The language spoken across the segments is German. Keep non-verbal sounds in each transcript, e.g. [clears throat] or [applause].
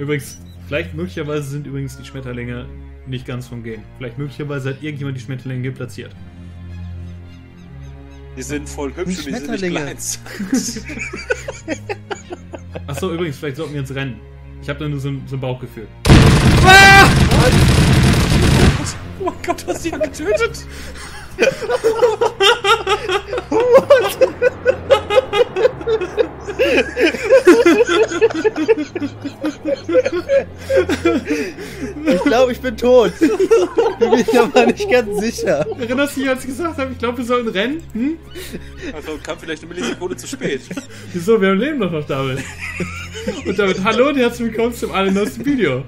Übrigens, vielleicht möglicherweise sind übrigens die Schmetterlinge nicht ganz vom Game. Vielleicht möglicherweise hat irgendjemand die Schmetterlinge platziert. Die sind voll hübsch und die sind nicht Schmetterlinge. kleins. [laughs] Achso, übrigens, vielleicht sollten wir jetzt rennen. Ich habe da nur so ein, so ein Bauchgefühl. oh mein Gott, du hast ihn getötet! [laughs] Ich ich bin tot. [laughs] Bin mir aber nicht ganz sicher. Erinnerst du dich, als ich gesagt habe, ich glaube, wir sollten rennen? Hm? Also kam vielleicht eine Millisekunde zu spät. Wieso? Wir leben doch noch damit. [laughs] Und damit hallo und herzlich willkommen zum allerneuesten Video.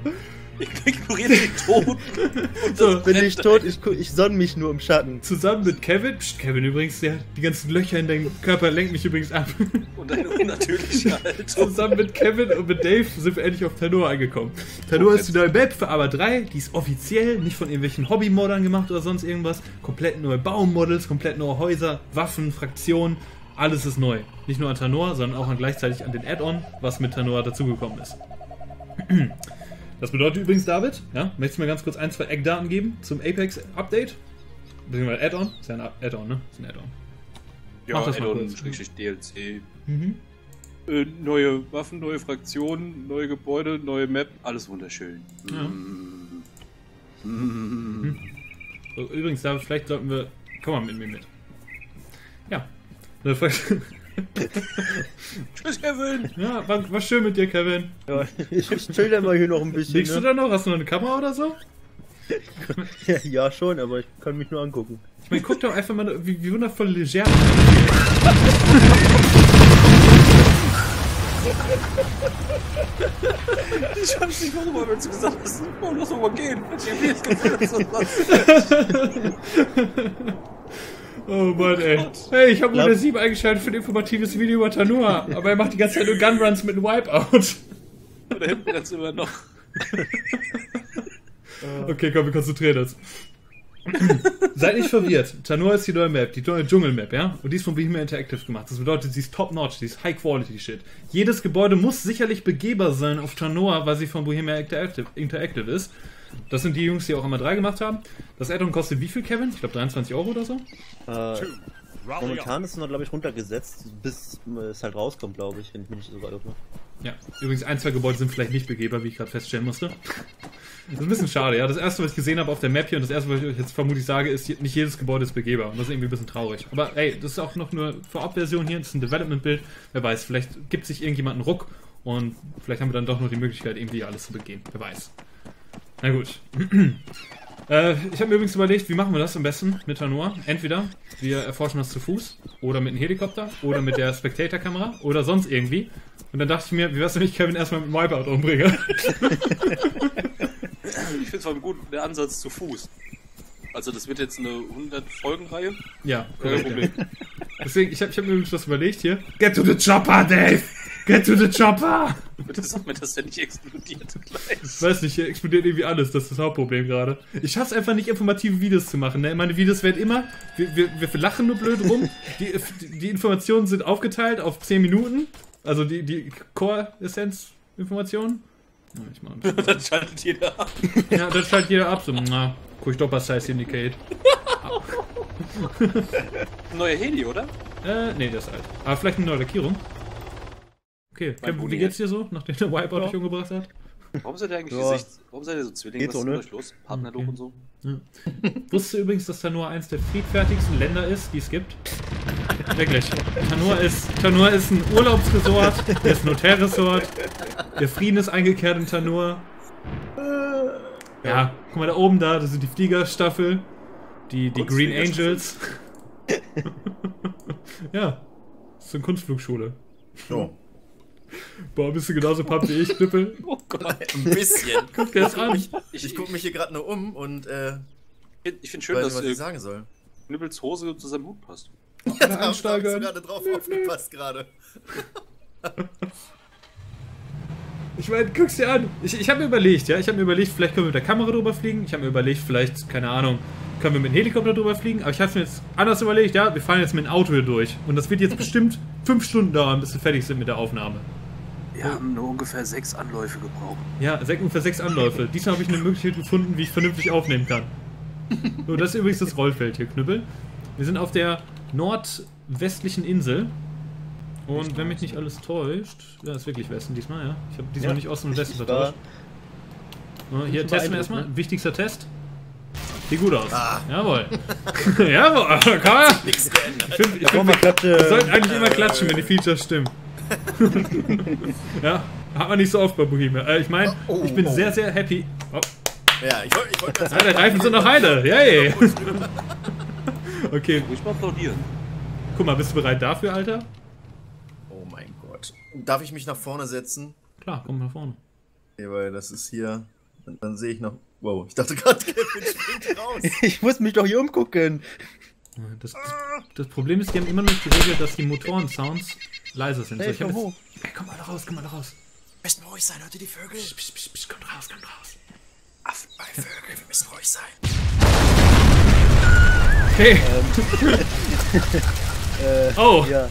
Ich [laughs] ignoriere den Tod. [laughs] So, Bin ich tot, ich, ich sonne mich nur im Schatten. Zusammen mit Kevin. Psst, Kevin übrigens, der, die ganzen Löcher in deinem Körper lenken mich übrigens ab. [laughs] Und eine unnatürliche Haltung. Zusammen mit Kevin und mit Dave sind wir endlich auf Tanur angekommen. Tanur ist die neue Map für Aber 3. Die ist offiziell, nicht von irgendwelchen Hobby-Moddern gemacht oder sonst irgendwas. Komplett neue Baumodels, komplett neue Häuser, Waffen, Fraktionen. Alles ist neu. Nicht nur an Tanor, sondern auch an gleichzeitig an den Add-on, was mit Tanor dazugekommen ist. [clears throat] Das bedeutet übrigens, David, ja, möchtest du mir ganz kurz ein, zwei Eckdaten geben zum Apex-Update? Beziehungsweise Add-on? Ist ja ein Add-on, ne? Ist ein Add-on. Ja, Mach das mal Add-on, kurz. Schrägstrich DLC. Mhm. Äh, neue Waffen, neue Fraktionen, neue Gebäude, neue Map, alles wunderschön. Ja. Mm. So, Übrigens, David, vielleicht sollten wir. Komm mal mit mir mit. Ja. [laughs] Tschüss, Kevin! Ja, war, war schön mit dir, Kevin. Ja, ich, ich chill da mal hier noch ein bisschen. Liegst du Ne? da noch? Hast du noch eine Kamera oder so? Ja, [laughs] ja, schon, aber ich kann mich nur angucken. Ich meine, guck doch einfach mal, wie, wie wundervoll leger. [laughs] Ich weiß nicht, warum, aber als du gesagt hast, oh, lass doch mal gehen. Hat dir jetzt gefällt, so was. Oh Mann, ey. Hey, ich habe der 7 eingeschaltet für ein informatives Video über Tanua. Aber er macht die ganze Zeit nur Gunruns mit einem Wipeout. Da hinten ganz immer noch. [laughs] Okay, komm, wir konzentrieren uns. Seid nicht verwirrt. Tanua ist die neue Map, die neue Dschungel-Map, ja? Und die ist von Bohemia Interactive gemacht. Das bedeutet, sie ist top-notch, sie ist High-Quality-Shit. Jedes Gebäude muss sicherlich begehbar sein auf Tanua, weil sie von Bohemia Interactive ist. Das sind die Jungs, die auch immer 3 gemacht haben. Das Addon kostet wie viel, Kevin? Ich glaube 23 Euro oder so. Äh, momentan ist es noch, glaube ich, runtergesetzt, bis äh, es halt rauskommt, glaube ich, wenn ich mich nicht sogar irre. Ja, übrigens ein, zwei Gebäude sind vielleicht nicht begehbar, wie ich gerade feststellen musste. Das ist ein bisschen schade, ja. Das erste, was ich gesehen habe auf der Map hier und das erste, was ich euch jetzt vermutlich sage, ist, nicht jedes Gebäude ist begehbar. Und das ist irgendwie ein bisschen traurig. Aber ey, das ist auch noch eine Vorabversion hier, das ist ein Development-Bild. Wer weiß, vielleicht gibt sich irgendjemand einen Ruck und vielleicht haben wir dann doch noch die Möglichkeit, irgendwie alles zu begehen. Wer weiß. Na gut. [clears throat] Äh, ich habe mir übrigens überlegt, wie machen wir das am besten mit Tanua? Entweder wir erforschen das zu Fuß oder mit einem Helikopter oder mit der Spectator-Kamera oder sonst irgendwie. Und dann dachte ich mir, wie wär's, wenn ich Kevin erstmal mit dem Wipeout umbringe? [laughs] Ich finde es vor allem gut, der Ansatz zu Fuß. Also das wird jetzt eine 100-Folgen-Reihe. ja, Kein korrekt. Problem. Deswegen, ich habe ich hab mir übrigens was überlegt hier. Get to the chopper, Dave! Get to the chopper! Bitte sag mir, dass der nicht explodiert gleich. Ich weiß nicht, hier explodiert irgendwie alles. Das ist das Hauptproblem gerade. Ich schaff's einfach nicht, informative Videos zu machen. Ne? Meine Videos werden immer, wir, wir, wir lachen nur blöd rum. Die, die, Informationen sind aufgeteilt auf 10 Minuten. Also die, die Core-Essenz-Informationen. Ja, ich bisschen- [laughs] Dann schaltet jeder ab. Ja, das schaltet jeder ab. So, na, guck ich doch bei Size Syndicate. Neuer Heli, oder? Äh, nee, der ist alt. Aber vielleicht eine neue Lackierung. Okay, Kevin, wie geht's dir so, nachdem der Wipeout Ja. dich umgebracht hat? Warum seid ihr eigentlich Ja. Gesicht? Warum seid ihr so Zwillinge? Geht Was so, ist ne? euch los? Partnerloch Okay. und so? Wusstest du übrigens, dass Tanur eins der friedfertigsten Länder ist, die es gibt? Wirklich. Tanur ist, Tanur ist ein Urlaubsresort, der ist ein Hotelresort. Der Frieden ist eingekehrt in Tanur. Ja, guck mal da oben da, das sind die Fliegerstaffel. Die, die Green Angels. [laughs] ja, das ist eine Kunstflugschule. So. Boah, bist du genauso pumped wie ich, Knüppel? [laughs] Oh Gott. Ein bisschen. [laughs] Guck dir das an. Ich, Ich, ich gucke mich hier gerade nur um und äh, ich finde schön, weiß dass nicht, was ich sagen soll. Knüppels Hose zu seinem Hut passt. Da hast du gerade drauf aufgepasst gerade. [laughs] Ich meine, guck's dir an. Ich, ich habe mir überlegt, ja. Ich habe mir überlegt, vielleicht können wir mit der Kamera drüber fliegen. Ich habe mir überlegt, vielleicht, keine Ahnung, können wir mit dem Helikopter drüber fliegen. Aber ich habe mir jetzt anders überlegt, ja. Wir fahren jetzt mit dem Auto hier durch. Und das wird jetzt bestimmt fünf Stunden dauern, bis wir fertig sind mit der Aufnahme. Wir haben nur ungefähr sechs Anläufe gebraucht. Ja, ungefähr sechs Anläufe. Diesmal habe ich eine Möglichkeit gefunden, wie ich vernünftig aufnehmen kann. So, das ist übrigens das Rollfeld hier, Knüppel. Wir sind auf der nordwestlichen Insel. Und wenn mich nicht alles täuscht, ja, ist wirklich Westen diesmal, ja. Ich habe diesmal Ja, nicht Osten und Westen vertauscht. So, hier testen wir erstmal. ne? Wichtigster Test. Sieht gut aus. Ah. Jawohl. [laughs] Jawohl. Kann Nichts geändert. ich finde, ich find, wir sollten eigentlich immer klatschen, wenn die Features stimmen. [laughs] ja, hat man nicht so oft bei Bohemia. Äh, ich meine, Oh, ich bin oh. sehr, sehr happy. Oh, Ja, ich wollte ich wollt gerade ja, der Reifen sind noch heile. Yay. [laughs] okay, Ruhig mal applaudieren. guck mal, bist du bereit dafür, Alter? Oh mein Gott. Darf ich mich nach vorne setzen? Klar, komm nach vorne. Okay, weil das ist hier. Dann, dann sehe ich noch. Wow, ich dachte gerade, Kevin springt raus. [laughs] Ich muss mich doch hier umgucken. Das, das, das Problem ist, die haben immer noch die Regel, dass die Motoren-Sounds leise sind. So, Hey, ich hab komm jetzt- hoch. Hey, komm mal da raus, komm mal da raus. Wir müssen ruhig sein, hört ihr die Vögel? Psst, psst, psst, psst, kommt raus, kommt raus. Affen bei Vögel, wir müssen ruhig sein. Hey. [laughs] oh, Ja,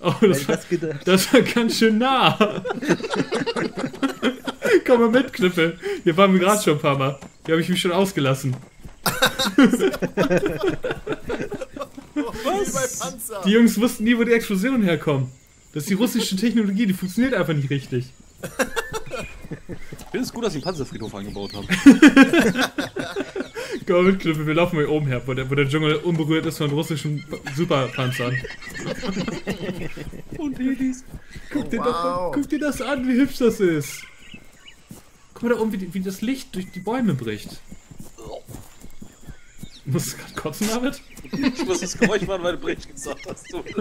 [laughs] oh das, ich war, das gedacht. das war ganz schön nah. [laughs] Komm mal mit, Knüppel. Hier waren wir gerade schon ein paar Mal. Hier habe ich mich schon ausgelassen. Was? Die Jungs wussten nie, wo die Explosionen herkommen. Das ist die russische Technologie, die funktioniert einfach nicht richtig. Ich finde es gut, dass sie einen Panzerfriedhof eingebaut haben. [laughs] Komm mal mit, Knüppel, wir laufen mal hier oben her, wo der, wo der Dschungel unberührt ist von russischen Superpanzern. Und Helis. Guck dir, doch mal, Wow. guck dir das an, wie hübsch das ist. Guck mal da oben, wie, wie das Licht durch die Bäume bricht. Musst du gerade kotzen, David? Ich muss das Geräusch machen, weil du Brech gesagt hast. Du. [laughs]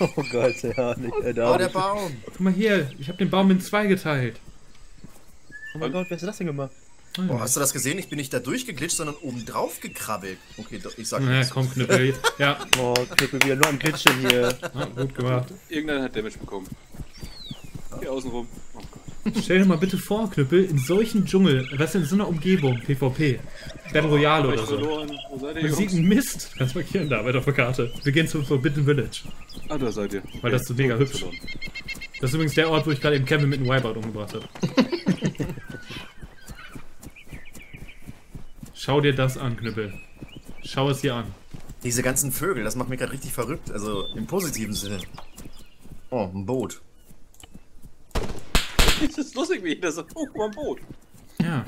Oh Gott, ja, nicht. Äh, da Oh, der Baum. Guck mal hier, ich habe den Baum in zwei geteilt. oh mein Gott, wer hast du das denn gemacht? Oh, hast du das gesehen? Ich bin nicht da durchgeglitscht, sondern oben drauf gekrabbelt. Okay, doch, ich sag Na komm, Knüppel. [laughs] Ja, Oh, Knüppel wieder nur am Glitschen hier. ah, gut gemacht. irgendeiner hat Damage bekommen. Hier außenrum. Oh Gott. Stell dir mal bitte vor, Knüppel, in solchen Dschungel, was in so einer Umgebung, PvP, Battle Royale oder so. verloren. Wo seid ihr, Man sieht einen Mist. Kannst markieren da, weiter auf der Karte. Wir gehen zum Forbidden Village. Ah, da seid ihr. Weil das so mega hab hübsch. verloren. Das ist übrigens der Ort, wo ich gerade eben Kevin mit einem Wipeout umgebracht habe. [laughs] Schau dir das an, Knüppel. Schau es dir an. Diese ganzen Vögel, das macht mich gerade richtig verrückt. Also im positiven Sinne. Oh, ein Boot. [laughs] Es ist lustig, wie oh, guck mal, ein Boot. Ja.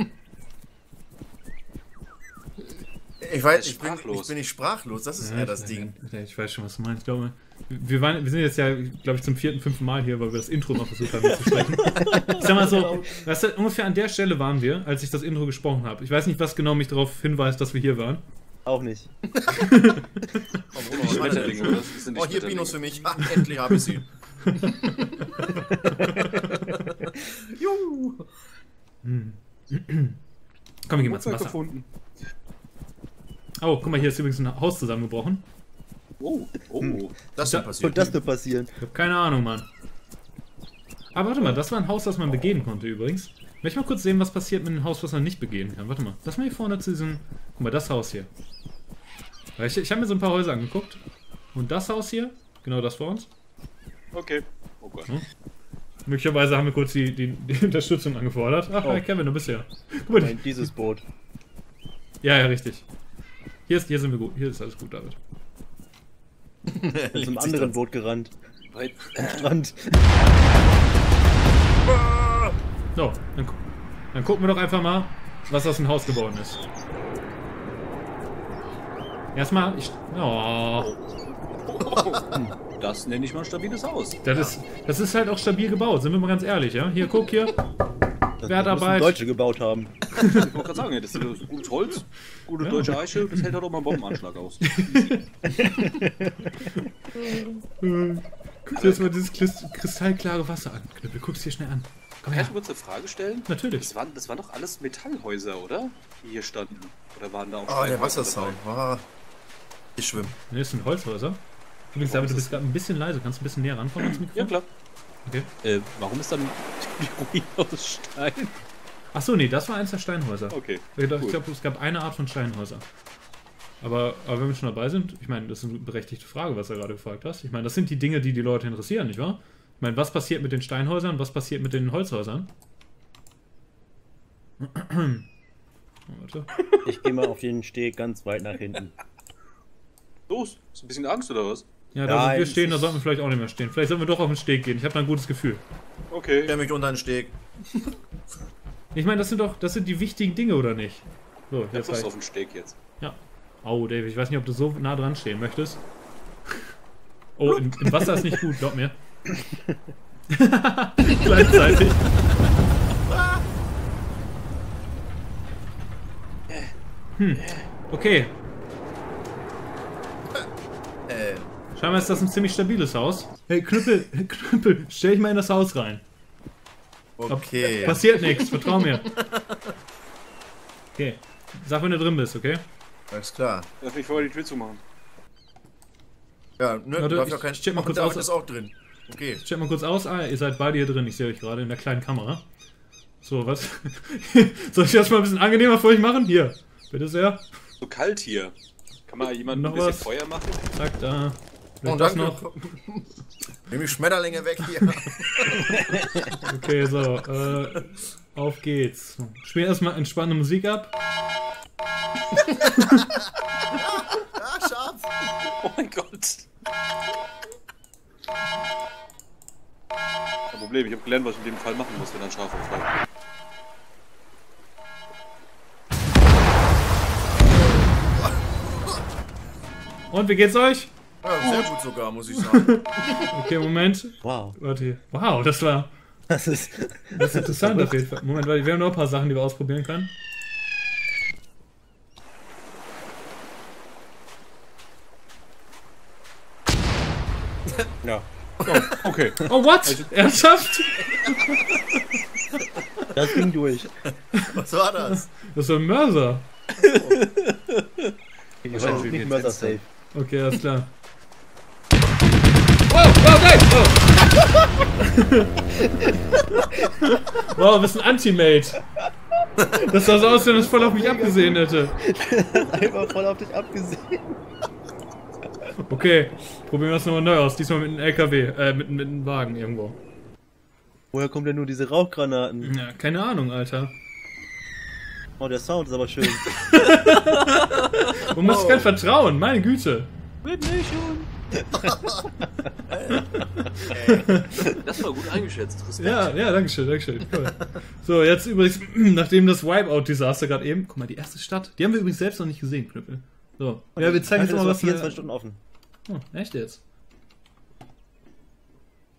Ich weiß, ich bin, Sprachlos. ich bin nicht sprachlos, das ist Ja, eher das ich, Ding. Ja, ich weiß schon, was du meinst. Ich glaube, wir, waren, wir sind jetzt ja, glaube ich, zum vierten, fünften Mal hier, weil wir das Intro noch versucht haben zu sprechen. Ich sag mal so, weißt du, ungefähr an der Stelle waren wir, als ich das Intro gesprochen habe. Ich weiß nicht, was genau mich darauf hinweist, dass wir hier waren. Auch nicht. Oh? Das Oh, hier. Binus für mich. Ah, endlich habe ich sie. [laughs] Juhu. Komm, wir gehen mal zum Wasser. gefunden. Oh, guck mal, hier ist übrigens ein Haus zusammengebrochen. Oh, oh. Das ist Da- denn passiert. Und das nur passieren. Ich habe keine Ahnung, Mann. Aber warte mal, das war ein Haus, das man begehen konnte übrigens. Möchte ich mal kurz sehen, was passiert mit einem Haus, was man nicht begehen kann. Warte mal, lass mal hier vorne zu diesem... Guck mal, das Haus hier. Ich, ich habe mir so ein paar Häuser angeguckt. Und das Haus hier, genau das vor uns. Okay. Oh Gott. Möglicherweise haben wir kurz die, die, die Unterstützung angefordert. Ach, Oh. hi Kevin, du bist ja. Guck mal, die, Nein, dieses Boot. ja, ja, richtig. Hier, ist, hier sind wir gut. Hier ist alles gut, David. Zum [laughs] anderen Boot gerannt. Weit- Strand. [laughs] So, dann, gu- dann gucken wir doch einfach mal, was aus dem Haus geworden ist. Erstmal, ich. Oh, [laughs] Das nenne ich mal ein stabiles Haus. das ist, das ist halt auch stabil gebaut, sind wir mal ganz ehrlich, ja? Hier, guck hier. Das Wertarbeit. müssen Deutsche gebaut haben. Ich wollte gerade sagen, ja, das ist gutes Holz, gute Ja. deutsche Eiche, das hält halt auch mal einen Bombenanschlag aus. [laughs] Guck dir jetzt mal dieses kristallklare Wasser an. Knüppel, guck's dir schnell an. Komm Kann her. ich kurz eine Frage stellen? Natürlich. Das waren, das waren doch alles Metallhäuser, oder? Die hier standen. Oder waren da auch Oh, der Wassersound. Oh. Ich schwimme. Ne, das sind Holzhäuser. Übrigens, David, du bist gerade ein bisschen leise. Kannst du ein bisschen näher rankommen ans dabei? Ja, Mikrofon? klar. Okay. Äh, warum ist dann die Ruine aus Stein? Achso, nee, das war eins der Steinhäuser. Okay. Ich glaube, cool. glaub, es gab eine Art von Steinhäuser. Aber, aber wenn wir schon dabei sind, ich meine, das ist eine berechtigte Frage, was er gerade gefragt hast. Ich meine, das sind die Dinge, die die Leute interessieren, nicht wahr? Ich meine, was passiert mit den Steinhäusern, was passiert mit den Holzhäusern? Oh, Warte. Ich gehe mal auf den Steg ganz weit nach hinten. Los, ist ein bisschen Angst oder was? Ja, da wo Nein, wir stehen, da ich- sollten wir vielleicht auch nicht mehr stehen. Vielleicht sollten wir doch auf den Steg gehen. Ich habe da ein gutes Gefühl. Okay. Stell mich unter den Steg. [laughs] Ich meine, das sind doch, das sind die wichtigen Dinge, oder nicht? So, Jetzt reicht. auf den Steg jetzt. Ja. Oh, David, ich weiß nicht, ob du so nah dran stehen möchtest. Oh, im, im Wasser ist nicht gut, glaub mir. [laughs] Gleichzeitig. Hm. Okay, Äh, scheinbar ist das ein ziemlich stabiles Haus. Hey, Knüppel, Knüppel, stell dich mal in das Haus rein. okay. Passiert nichts, vertrau mir. Okay, sag, wenn du drin bist, okay? Alles klar. Darf ich vorher die Tür zumachen? Ja, ne, Warte, darf ich ja kein check mal kurz aus. ist auch drin. Okay. Check mal kurz aus. Ah, ihr seid beide hier drin. Ich sehe euch gerade in der kleinen Kamera. So, was? [laughs] Soll ich das mal ein bisschen angenehmer für euch machen? Hier, bitte sehr. So kalt hier. Kann mal jemand Noch ein bisschen was? Feuer machen? Zack, da. Oh, das noch. Nimm die Schmetterlinge weg hier. [laughs] Okay, so. Äh, auf geht's. Spiel erstmal entspannende Musik ab. [laughs] ah, scharf. Oh mein Gott. Kein Problem, ich habe gelernt, was ich in dem Fall machen muss, wenn ein Schaf aufreibt. Und wie geht's euch? Ja, sehr gut sogar, muss ich sagen. [laughs] Okay, Moment. Wow. Warte. Wow, das war. Das ist. Das ist interessant auf jeden Fall. Moment, weil wir haben noch ein paar Sachen, die wir ausprobieren können. Ja. Okay. Oh, what? Ernsthaft? Das ging durch. Was war das? Das ist ein Mörser. Ich Wahrscheinlich weiß nicht Fenstern. safe. Okay, alles klar. Wow, wow, nein! Wow, wow bist ein Anti-Mate. Das sah so aus, wenn es voll auf mich abgesehen hätte. Einfach voll auf dich abgesehen. Okay, probieren wir es nochmal neu aus. Diesmal mit einem LKW, äh, mit, mit einem Wagen irgendwo. Woher kommen denn nur diese Rauchgranaten? Ja, keine Ahnung, Alter. Oh, der Sound ist aber schön. Und [laughs] man ist kein Vertrauen, meine Güte. Das war gut eingeschätzt. Respekt. Ja, ja, danke schön, danke schön. Cool. So, jetzt übrigens, [clears throat] nachdem das Wipeout-Desaster gerade eben, guck mal, die erste Stadt, die haben wir übrigens selbst noch nicht gesehen, Knüppel. So, ja, wir zeigen jetzt das mal was. 24 Stunden offen. Oh, echt jetzt?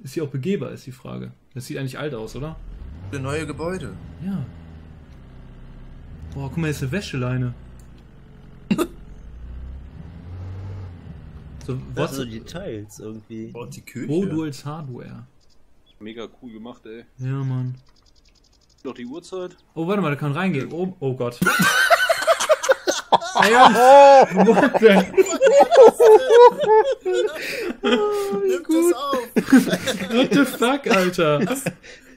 Ist sie auch begehbar, ist die Frage. Das sieht eigentlich alt aus, oder? Neue Gebäude. Ja. Boah, guck mal, hier ist eine Wäscheleine. So, Das was? sind so Details irgendwie. Oh, die Küche. Modules Hardware. Mega cool gemacht, ey. Ja, Mann. Noch die Uhrzeit? Oh, warte mal, da kann reingehen. Oh, oh Gott. [laughs] Ey, Jungs, what the- [laughs] Nimm das auf. what the fuck, Alter?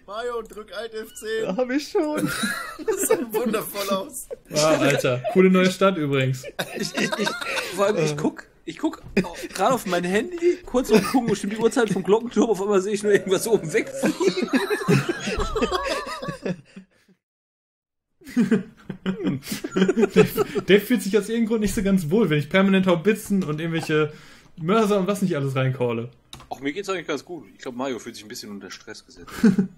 Mario, drück Alt F10. Hab ich schon. Das sieht wundervoll aus. Wow, Alter. Coole neue Stadt übrigens. Ich, ich, ich, vor allem, ich guck, ich guck gerade auf mein Handy, kurz auf gucken, wo stimmt die Uhrzeit vom Glockenturm, auf einmal sehe ich nur irgendwas oben wegfliegen. [laughs] Dave, Dave fühlt sich aus irgendeinem Grund nicht so ganz wohl, wenn ich permanent Haubitzen und irgendwelche Mörser und was nicht alles reincalle. Auch mir geht's eigentlich ganz gut. Ich glaube, Mario fühlt sich ein bisschen unter Stress gesetzt. [laughs]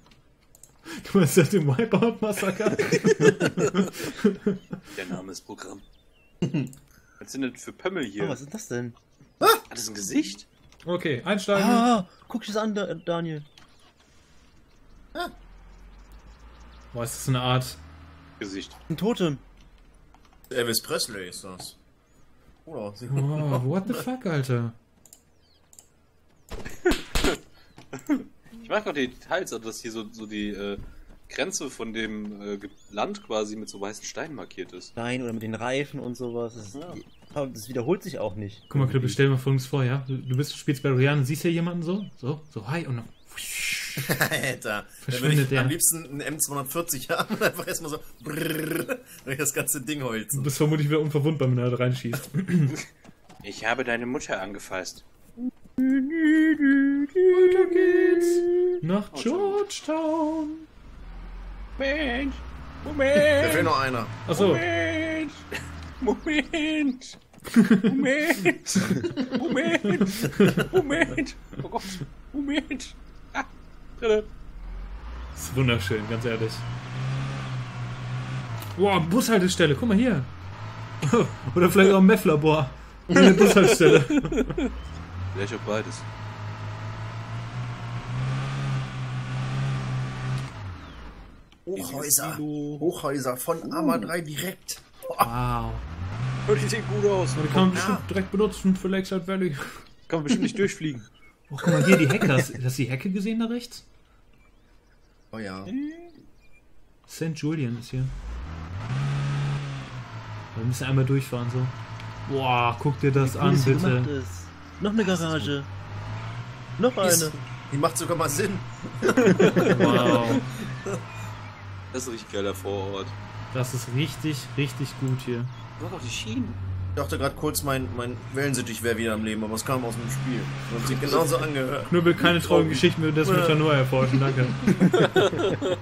Du meinst das dem Wipeout-Massaker? Der Name ist Programm. [laughs] Was sind denn für Pömmel hier? Oh, was ist das denn? Hat das ein Gesicht? Okay, einsteigen. Ah, guck dir das an, Da- Daniel. Boah, ist das eine Art. Gesicht. Ein Totem. Elvis Presley ist das. Oder? Oh, what the fuck, Alter? [laughs] Ich mag auch die Details, also dass hier so, so die äh, Grenze von dem äh, Land quasi mit so weißen Steinen markiert ist. Nein, oder mit den Reifen und sowas. Das, ist, Ja. das wiederholt sich auch nicht. Guck mal, Klippe, stell dir mal folgendes vor, ja? Du, du bist, spielst bei Rihanna, siehst ja jemanden so, so, so, hi, und dann. [laughs] Alter, da würde Verschwindet ich der. am liebsten einen M240 haben und einfach erstmal so brrrr, durch das ganze Ding Du holzen. bist vermutlich wieder unverwundbar, wenn er da reinschießt. [clears throat] Ich habe deine Mutter angefasst. Weiter geht's. Nach Georgetown. Moment! Da Moment! fehlt noch einer. Achso, Moment! Moment! Moment! Moment! Moment! Oh Gott! Moment! Ah! Brille! ist wunderschön, ganz ehrlich. Boah, Bushaltestelle, guck mal hier. [laughs] Oder vielleicht auch ein Meth-Labor. Eine Bushaltestelle. Vielleicht auch beides. Hochhäuser. Hochhäuser von Arma 3 direkt. Wow. Oh, die sehen gut aus. Die kann man bestimmt direkt benutzen für Lakeside Valley. Kann man bestimmt nicht durchfliegen. [laughs] Oh, guck mal hier, die Hecke. Hast, hast du die Hecke gesehen da rechts? Oh ja. St. Julian ist hier. Wir müssen einmal durchfahren so. Boah, guck dir das an, bitte. ist. Noch eine Garage. Noch eine. Die macht sogar mal Sinn. [laughs] Wow. Das ist ein richtig geiler Vorort. Das ist richtig, richtig gut hier. Du hast auch die Schienen. Ich dachte gerade kurz, mein, mein Wellensittich wäre wieder am Leben, aber es kam aus dem Spiel. Und hat sich genauso angehört. Knüppel, keine traurigen Geschichten, wir das mit nur erforschen, danke.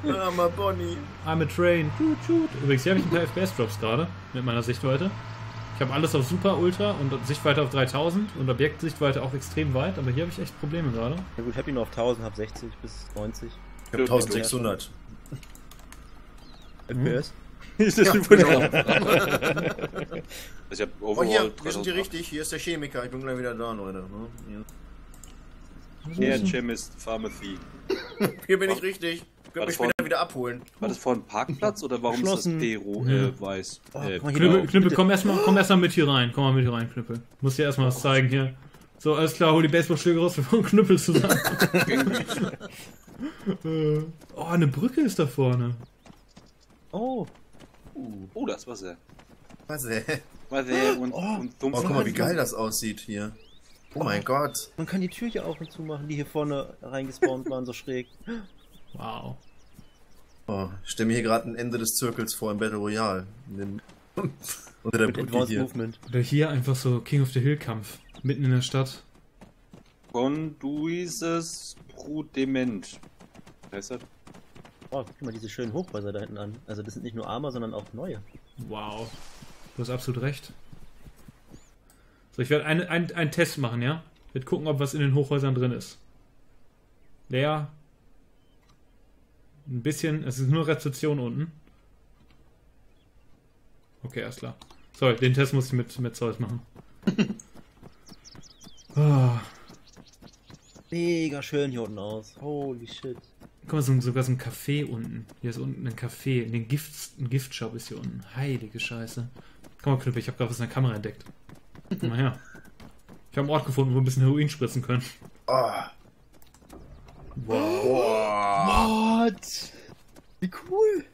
[laughs] Armer Bonnie. I'm a train. Tschut, tschut. Übrigens, hier habe ich ein paar FPS-Drops gerade mit meiner Sichtweite. Ich habe alles auf Super, Ultra und Sichtweite auf 3000 und Objektsichtweite auch extrem weit, aber hier habe ich echt Probleme gerade. Ja gut, hab ihn nur auf 1000, hab 60 bis 90 Ich hab 1600. FPS. [laughs] Ist das Ja, ja, genau. Ich hab Oh hier, wir sind 3008. hier richtig. Hier ist der Chemiker. Ich bin gleich wieder da, Leute. ne? Hier, Chemist, Pharmacy. [laughs] Hier, bin ich richtig. Könnt Warte, mich später wieder abholen. War das vorhin Parkplatz oder warum ist das Ja. äh, weiß? Oh, äh, Knüppel. Knüppel komm erstmal komm erst mal mit hier rein. Komm mal mit hier rein, Knüppel. Muss dir erstmal was zeigen hier. So, alles klar, hol die Baseballschläge raus, [laughs] wir wollen Knüppel zusammen. Oh, eine Brücke ist da vorne. Oh, oh, das war sehr. Was, ey? War sehr und, Oh. und dumpf. Oh, guck mal, wie geil das aussieht hier. Oh mein Gott. man kann die Tür hier auf und zu machen, die hier vorne reingespawnt waren, so schräg. Wow. Oh, ich stelle mir hier gerade ein Ende des Zirkels vor im Battle Royale. In dem, [laughs] unter der Mit Advanced hier. Movement. Oder hier einfach so King of the Hill Kampf. Mitten in der Stadt. Conduises Prudement. Heißt das? Oh, guck dir mal diese schönen Hochhäuser da hinten an. Also das sind nicht nur Armer, sondern auch neue. Wow. Du hast absolut recht. So, ich werde einen ein, Test machen, ja? Ich werde gucken, ob was in den Hochhäusern drin ist. Leer. Ein bisschen, es ist nur Rezeption unten. Okay, alles klar. Sorry, den Test muss ich mit, mit Zeus machen. [coughs] Ah, Mega schön hier unten aus. Holy shit. Guck mal, so, sogar so ein Café unten. Hier ist unten ein Café. Ein, Gift, ein Giftshop ist hier unten. Heilige Scheiße. Komm mal, Knüppel, ich habe gerade was in der Kamera entdeckt. Komm mal her. Ich habe einen Ort gefunden, wo wir ein bisschen Heroin spritzen können. Oh, What? Wie cool.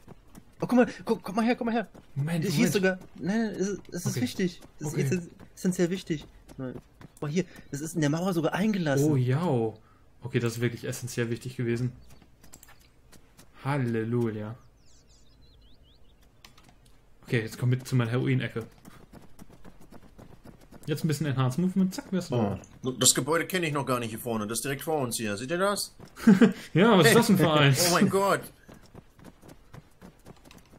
Oh, guck mal, guck, guck mal her, guck mal her. Moment, Hier ist Moment. sogar. Nein, nein, es ist, es ist Okay. wichtig. Es Okay. ist essen- essentiell wichtig. Oh, hier, das ist in der Mauer sogar eingelassen. Oh ja. Okay, das ist wirklich essentiell wichtig gewesen. Halleluja. Okay, jetzt komm mit zu meiner Heroin-Ecke. Jetzt ein bisschen Enhanced Movement, zack, wär's oh. oh. Das Gebäude kenne ich noch gar nicht hier vorne. Das ist direkt vor uns hier. Seht ihr das? [laughs] Ja, was ist das denn für eins? [laughs] Oh mein Gott.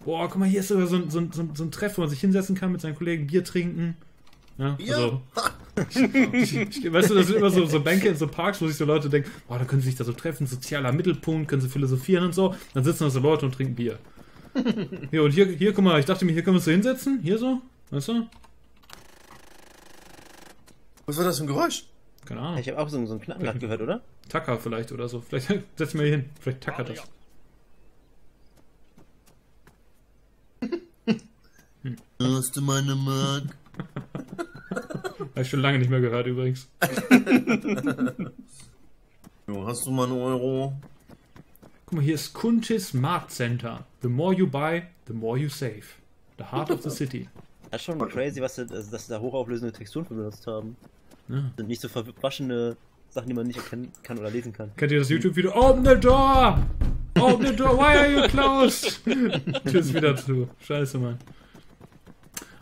Boah, guck mal, hier ist sogar so ein, so, ein, so, ein, Treff, wo man sich hinsetzen kann mit seinen Kollegen, Bier trinken. Ja, Ja. also, [laughs] weißt du, das sind immer so, so Bänke in so Parks, wo sich so Leute denken, boah, da können sie sich da so treffen, sozialer Mittelpunkt, können sie philosophieren und so. Dann sitzen da so Leute und trinken Bier. [laughs] Ja, und hier, hier, guck mal, ich dachte mir, hier können wir uns so hinsetzen, hier so, weißt du? Was war das für ein Geräusch? Keine Ahnung. Ich habe auch so, so einen Knacken gerade gehört, oder? Tacker vielleicht oder so. Vielleicht [laughs] setz ich mal hier hin. Vielleicht tackert das. Hast du meine Mark? Habe ich schon lange nicht mehr gehört übrigens. [laughs] Jo, hast du mal einen Euro? Guck mal, hier ist Kuntis Mart Center. The more you buy, the more you save. The heart of the city. Das ist schon crazy, was sie, also, dass sie da hochauflösende Texturen für benutzt haben. Ja. Sind nicht so verwaschene Sachen, die man nicht erkennen kann oder lesen kann. Kennt ihr das YouTube-Video? Open the door! Open the door! Why are you closed? [laughs] [laughs] Tür ist wieder zu. Scheiße, Mann.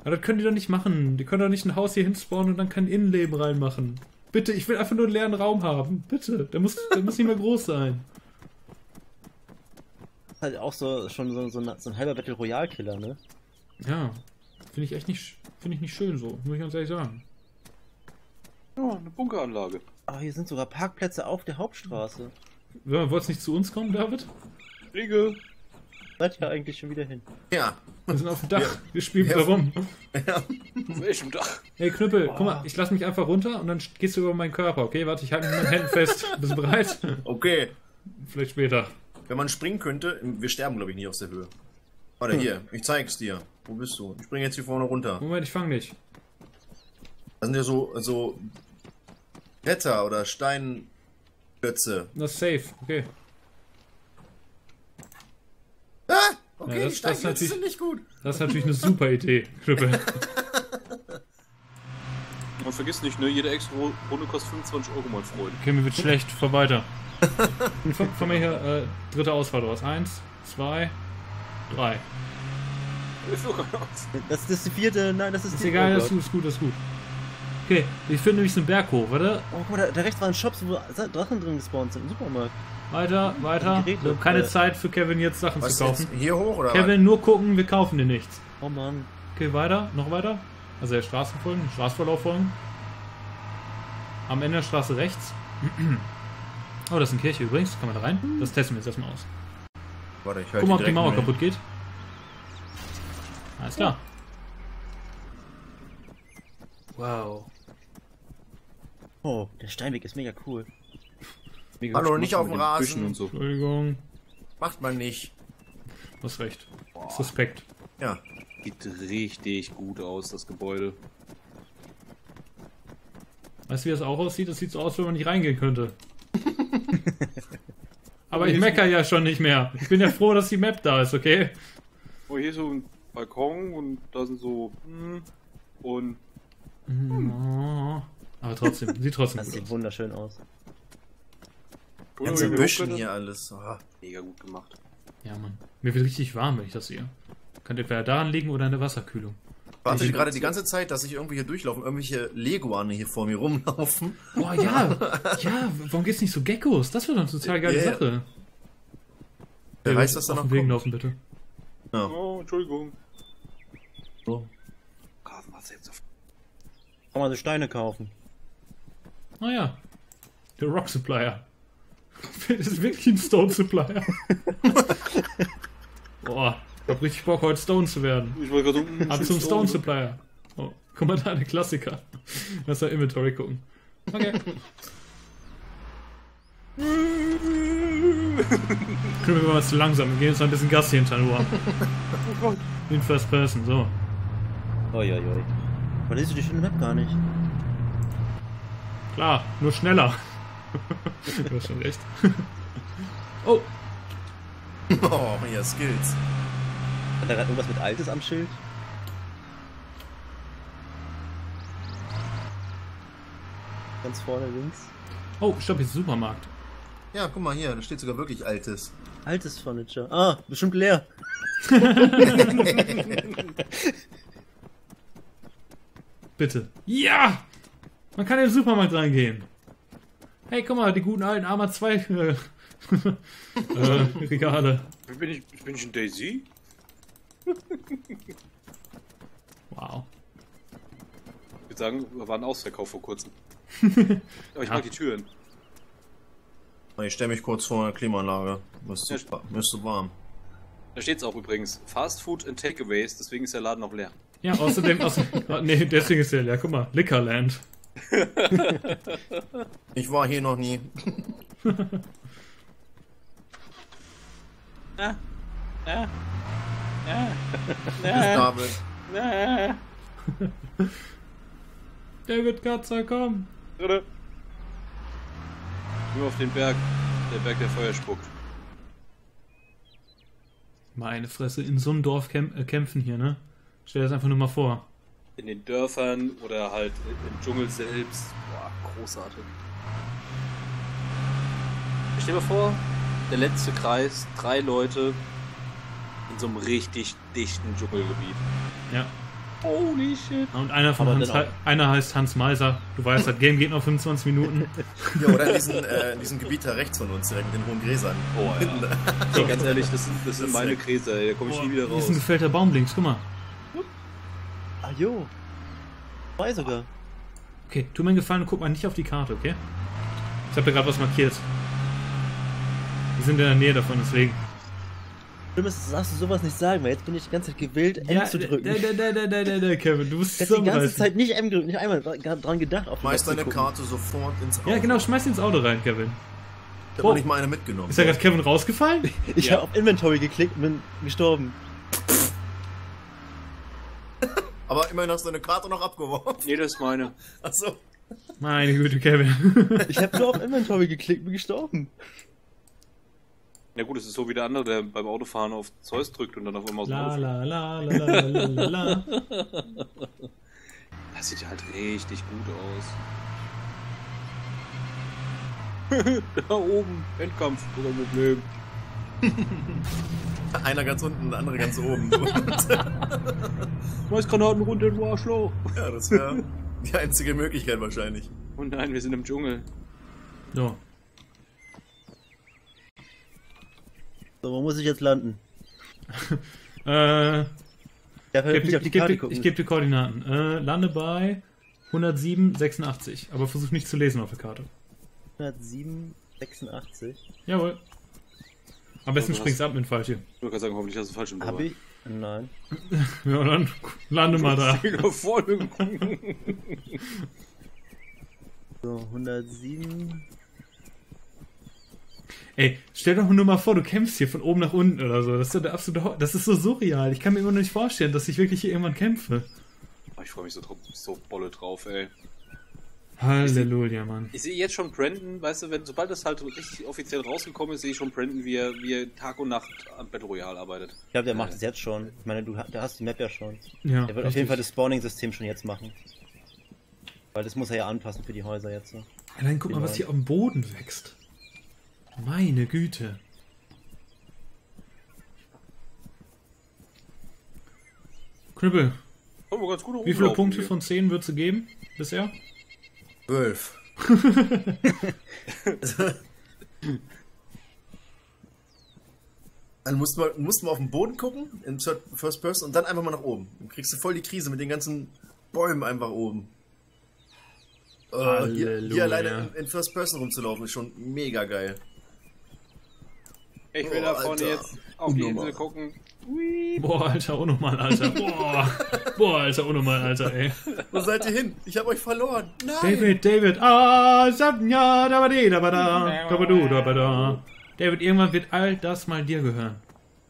Aber das können die doch nicht machen. Die können doch nicht ein Haus hier hinspawnen und dann kein Innenleben reinmachen. Bitte, ich will einfach nur einen leeren Raum haben. Bitte. Der muss, der muss nicht mehr groß sein. Das ist halt auch so schon so, so, ein, so ein halber Battle Royale Killer, ne? Ja. Finde ich echt nicht, finde ich nicht schön so. Muss ich ganz ehrlich sagen. Ja, eine Bunkeranlage. Ah, hier sind sogar Parkplätze auf der Hauptstraße. Ja, Wollt's nicht zu uns kommen, David? Riege. Seid ihr eigentlich schon wieder hin? Ja. Wir sind auf dem Dach. Wir spielen Ja. da rum. Auf welchem Dach? Hey Knüppel, guck mal, ich lass mich einfach runter und dann gehst du über meinen Körper, okay? Warte, ich halte mich mit meinen Händen fest. Bist du bereit? Okay. Vielleicht später. Wenn man springen könnte, wir sterben, glaube ich, nie aus der Höhe. Warte, hier, ich zeig's dir. Wo bist du? Ich springe jetzt hier vorne runter. Moment, ich fang dich. Das sind ja so, so Bretter oder Steinklötze. Das ist safe, okay. Ah! Okay, Ja, das- die das Steinklötze natürlich- sind nicht gut. Das ist natürlich eine super Idee, Knüppel. [laughs] Und vergiss nicht, ne, jede extra Runde kostet 25 Euro, mein Freund. Okay, mir wird schlecht, fahr weiter. Von, von mir hier, äh, dritte Ausfahrt raus. Eins, zwei, drei. Das ist die vierte, nein, das ist, Ist die egal, oh das ist gut, ist gut, ist gut. Okay, ich finde nämlich so einen Berg hoch, warte. Oh, guck mal, da, da rechts waren Shops, wo Drachen drin gespawnt sind. Im Supermarkt. Weiter, weiter. Wir haben keine äh, Zeit für Kevin jetzt Sachen Was zu kaufen. jetzt? Hier hoch oder Kevin, nur gucken, wir kaufen dir nichts. Oh Mann. Okay, weiter, noch weiter. Also der Straße folgen, Straßenverlauf folgen. Am Ende der Straße rechts. Oh, das ist eine Kirche übrigens. Kann man da rein? Das testen wir jetzt erstmal aus. was? Warte, ich höre Guck mal, ob die Mauer kaputt geht. Alles klar. Wow. Oh, der Steinweg ist mega cool. Mega Hallo, nicht auf dem Rasen. und so. Entschuldigung. Macht man nicht. Du hast recht. Suspekt. Ja. Sieht richtig gut aus, das Gebäude. Weißt du, wie das auch aussieht? Das sieht so aus, wenn man nicht reingehen könnte. [laughs] Aber ich mecker ja schon nicht mehr. Ich bin ja froh, dass die Map da ist, okay? Oh, hier ist so ein Balkon und da sind so. hm, Und. Aber trotzdem, sieht trotzdem Das gut sieht aus. wunderschön aus. Ganze Büschen hier alles. Oh. Mega gut gemacht. Ja, Mann. Mir wird richtig warm, wenn ich das sehe. Könnte entweder daran liegen oder an der Wasserkühlung. Warte Ich- gerade die ganze Zeit, dass ich irgendwie hier durchlaufen, irgendwelche Leguane hier vor mir rumlaufen. Oh ja, [laughs] ja, warum geht's nicht so Geckos? Das wäre doch eine total geile Ja. Sache. Wer weiß, was da auf noch kommt. laufen, bitte. Ja. Oh, Entschuldigung. So. Kaufen wir jetzt auf. Kann man so Steine kaufen. Ah ja, der Rock Supplier. Das ist wirklich ein Stone Supplier. [laughs] Boah, ich hab richtig Bock, heute Stone zu werden. Ich wollte gerade schön so einen Stone ne? Supplier. Oh, guck mal da, eine Klassiker. Lass mal Inventory gucken. Okay. Können wir mal zu langsam. Wir gehen jetzt ein bisschen Gas hier hinter nur. In First Person, so. Uiuiui. Das ist die schöne Map gar nicht. Klar, nur schneller. [laughs] du hast schon recht. [laughs] oh, Oh, hier Skills. Hat da gerade irgendwas mit Altes am Schild? Ganz vorne links. oh, stopp, hier ist ein Supermarkt. Ja, guck mal hier, da steht sogar wirklich Altes. Altes Furniture. Ah, bestimmt leer. [laughs] Bitte. Ja! Man kann in den Supermarkt reingehen. Hey, guck mal, die guten alten Arma 2 äh, [laughs] äh, Regale. Bin ich, bin ich ein Daisy? Wow. Ich würde sagen, wir waren Ausverkauf vor kurzem. [laughs] Aber ich Ja. mag die Türen. Ich stelle mich kurz vor eine Klimaanlage. Ist Ja, zu, mir ist zu warm. Da steht es auch übrigens. Fast Food and Takeaways, deswegen ist der Laden auch leer. Ja, außerdem, außer, oh, [laughs] nee, deswegen ist der leer. Guck mal, Liquorland. Ich war hier noch nie. Ah. Ah. Bis David. David Katzer, komm. Oder? Nur auf den Berg. Der Berg, der Feuer spuckt. Meine Fresse, in so einem Dorf kämp äh, kämpfen hier, ne? Stell dir das einfach nur mal vor. In den Dörfern oder halt im Dschungel selbst. Boah, großartig. Stell dir vor, der letzte Kreis, drei Leute in so einem richtig dichten Dschungelgebiet. Ja. Holy shit. Und einer von Hans, einer heißt Hans Meiser. Du weißt, das Game geht noch 25 Minuten. Ja, oder in diesem, äh, in diesem Gebiet da rechts von uns, direkt mit den hohen Gräsern. Oh ja. [laughs] Ey, ganz ehrlich, das sind, das sind Das meine ist- Gräser, ey. da komme ich nie wieder Hier ist raus. ein gefällter Baum links, guck mal. Ah, jo. Zwei sogar. Okay, tu mir einen Gefallen und guck mal nicht auf die Karte, okay? Ich habe da gerade was markiert. Wir sind in der Nähe davon, deswegen. Du müsstest, darfst du sowas nicht sagen, weil jetzt bin ich die ganze Zeit gewillt, M zu drücken. Da, da, da, da, da, da, Kevin, du musst Ich hab die ganze. Zeit nicht M gedrückt, nicht einmal dra- dran gedacht, auf Schmeiß deine. Karte sofort ins Auto. Ja, genau, schmeiß ins Auto rein, Kevin. Ich hab noch nicht mal eine mitgenommen. Ist da gerade Kevin rausgefallen? [laughs] Ich Ja. habe auf Inventory geklickt und bin gestorben. Aber immerhin hast du deine Karte noch abgeworfen. Nee, das ist meine. [laughs] Achso. Meine Güte, Kevin. [laughs] Ich habe nur auf Inventory geklickt und bin gestorben. Ja gut, es ist so wie der andere, der beim Autofahren auf Zeus drückt und dann auf einmal aus dem La Auto la la la la la la la. [laughs] Das sieht ja halt richtig gut aus. da oben, Endkampf, kein Problem. Einer ganz unten, der andere ganz oben. [laughs] Maisgranaten runter, du Arschloch. ja, das wäre die einzige Möglichkeit wahrscheinlich. Oh nein, wir sind im Dschungel. So. So, wo muss ich jetzt landen? [laughs] Äh, Ich darf ich gebe die geb, geb dir Koordinaten. Äh, lande bei 107, 86. Aber versuch nicht zu lesen auf der Karte. 107, 86. Jawohl. Am besten du springst ab mit falsch hier. Ich wollte gerade sagen, hoffentlich hast du falsch im Hab ich? Nein. [laughs] Ja, dann lande mal da. voll. [laughs] So, 107. Ey, stell doch nur mal vor, du kämpfst hier von oben nach unten oder so. Das ist, doch der absolute Ho das ist so surreal. Ich kann mir immer noch nicht vorstellen, dass ich wirklich hier irgendwann kämpfe. Oh, ich freue mich so, drauf- so bolle drauf, ey. Halleluja, Mann. Ich sehe jetzt schon Brandon, weißt du, wenn sobald das halt richtig offiziell rausgekommen ist, sehe ich schon Brandon, wie er, wie er Tag und Nacht am Battle Royale arbeitet. Ich glaube, der macht es jetzt schon. Ich meine, du, du hast die Map ja schon. Ja, Der wird auf jeden Fall das Spawning-System schon jetzt machen. Weil das muss er ja anpassen für die Häuser jetzt. So. Allein guck mal, was hier am Boden wächst. Meine Güte. Knüppel, Oh, ganz gut wie viele Punkte hier. von 10 würdest du geben bisher? Zwölf. Dann musst du, mal, musst du mal auf den Boden gucken, in First Person, und dann einfach mal nach oben. Dann kriegst du voll die Krise mit den ganzen Bäumen einfach oben. Äh, hier, hier alleine in, in First Person rumzulaufen ist schon mega geil. Ich will Oh, da vorne Alter. jetzt auf die. Insel gucken. Boah, Alter, unnormal, Alter. Boah, Boah Alter, unnormal, Alter, ey. Wo seid ihr hin? Ich hab euch verloren. Nein! David, David, ah, sabnya, dabadi, dabada, dabadu, dabada. David, irgendwann wird all das mal dir gehören.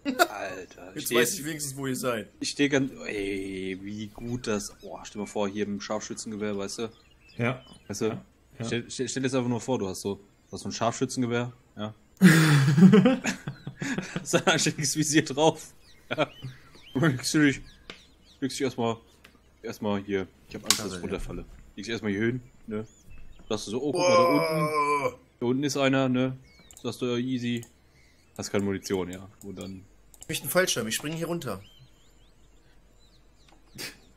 Alter, ich Jetzt stehe weiß ich wenigstens, wo ihr seid. ich steh ganz. Ey, wie gut das. Boah, stell mal vor, hier im Scharfschützengewehr, weißt du? Ja. Weißt du? Ja. Stell, stell, stell dir das einfach nur vor, du hast so, du hast so ein Scharfschützengewehr, ja. hast ein anständiges Visier drauf. [laughs] Ja. Legst du dich, legst dich erstmal, erstmal hier. Ich hab Angst, dass ich runterfalle. Legst dich erstmal hier hin, ne? Sagst du so, oh, guck mal, da unten, da unten ist einer, ne? Sagst du, ja, easy. Hast keine Munition, ja. Und dann. ich möchte einen Fallschirm, ich springe hier runter.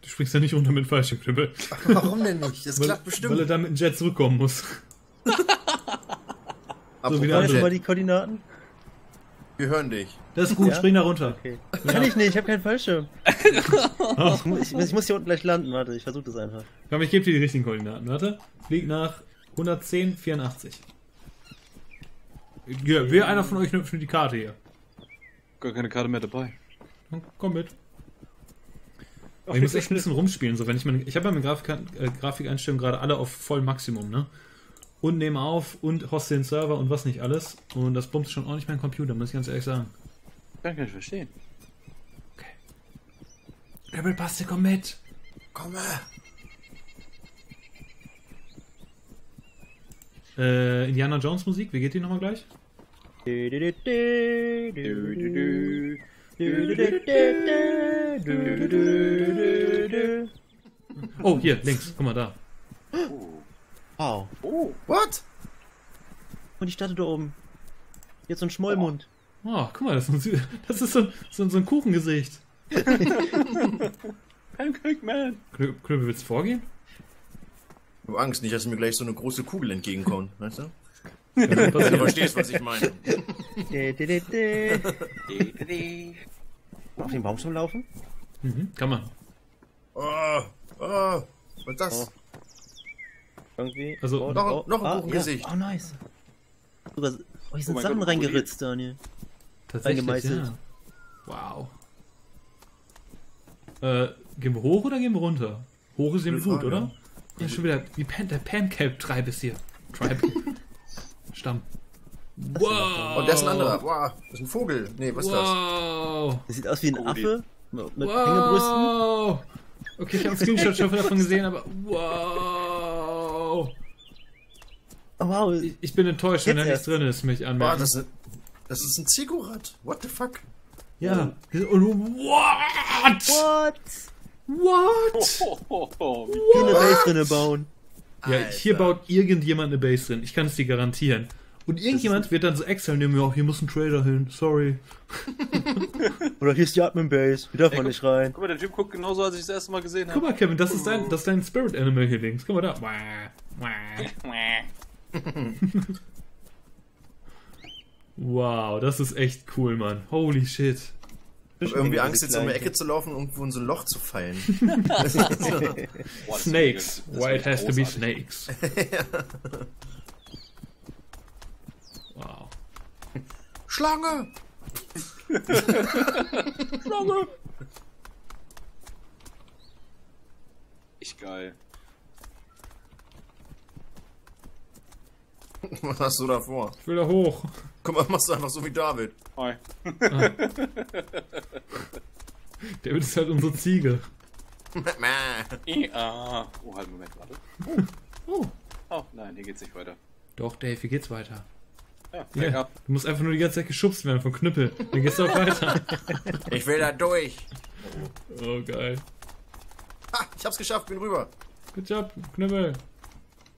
Du springst ja nicht runter mit falschem Knüppel. Warum denn nicht? Das Weil, klappt bestimmt. weil er dann mit dem Jet zurückkommen muss. [laughs] Apropos wieder Weißt du mal die Koordinaten? Wir hören dich. Das ist gut, Ja? spring da runter. Okay. Kann ich nicht, ich habe keinen Fallschirm. [laughs] ich, mu- ich, ich muss hier unten gleich landen, warte, ich versuche das einfach. Komm, ich gebe dir die richtigen Koordinaten. Warte. Flieg nach 110, 84. Ja, wer einer von euch nimmt für die Karte hier? Gar keine Karte mehr dabei. Komm, Komm mit. Aber ich muss echt ein bisschen rumspielen. So, wenn ich, meine, ich habe ja meine Grafik, äh, Grafikeinstellungen gerade alle auf voll Maximum, ne? Und nehme auf und hoste den Server und was nicht alles. Und das bumst schon ordentlich mein Computer, muss ich ganz ehrlich sagen. Kann ich nicht verstehen. Rebel Paste, komm mit! Komm her. Äh, Indiana Jones Musik, wie geht die nochmal gleich? Oh, hier, links, guck mal da. Wow. Oh, What? Und ich starte da oben. Jetzt so ein Schmollmund. Oh, guck mal, das ist, ein, das ist so, ein, so, ein- so ein Kuchengesicht. [laughs] Pancake Man. Knö- Knöbel, willst du vorgehen? Ich hab Angst nicht, dass mir gleich so eine große Kugel entgegenkommt, [laughs] weißt du? Was Du verstehst, was ich meine. [laughs] Auf den Baumstamm laufen? Mhm, kann man. Oh, oh, was ist das? Oh. Irgendwie. Also- oh, Noch ein- oh, noch ein ah, Kuchengesicht. Ja. Oh, nice. Oh, hier Oh sind mein Sachen Gott, reingeritzt, Daniel. Tatsächlich, ja. Wow. Äh, gehen wir hoch oder gehen wir runter? Hoch ist Gute gut, Frage, oder? Ja, schon wieder, die Pan der Pancake-Tribe ist hier. Tribe. [laughs] Stamm. Wow. Und das ist ein anderer. Wow, das ist ein Vogel. Nee, was ist das? Wow. Das sieht aus wie ein Rudi. Affe mit mit Hängebrüsten. Wow. Okay, ich habe einen Screenshot schon davon gesehen, aber wow. Oh, wow. Ich, ich bin enttäuscht, wenn da nichts drin ist, mich Boah, anmerken. das ist, das ist ein Ziggurat. What the fuck? ja. Und what? What? What? Oh, oh, oh. Wie Hier eine Base drinne bauen. Ja, Alter. hier baut irgendjemand eine Base drin. Ich kann es dir garantieren. Und irgendjemand wird dann so extra nehmen, ja, hier muss ein Trader hin, sorry. [laughs] Oder hier ist die Admin Base. Hier darf man nicht rein. Guck mal, der Typ guckt genauso, als ich das erste Mal gesehen Guck habe. mal, Kevin, das ist dein, das ist dein Spirit Animal hier links. Guck mal da. Wow, das ist echt cool, Mann. Holy shit. Ich hab irgendwie Angst, jetzt um die. Ecke zu laufen und irgendwo in so ein Loch zu fallen. [laughs] Snakes. Why it has to be snakes. [laughs] Wow. Schlange! Schlange. Ich geil. [laughs] Was hast du da vor? Ich will da hoch. Guck mal, machst du einfach so wie David. Hi. [laughs] Der ist halt unsere Ziege. [laughs] Ja. Oh, halt, Moment, warte. Oh. Oh, nein, hier geht's nicht weiter. Doch, Dave, wie geht's weiter? Ja, Ja, du musst einfach nur die ganze Zeit geschubst werden von Knüppel. Dann geht's auch weiter. Ich will da durch. Oh, geil. Ha, ich hab's geschafft, bin rüber. Good job, Knüppel.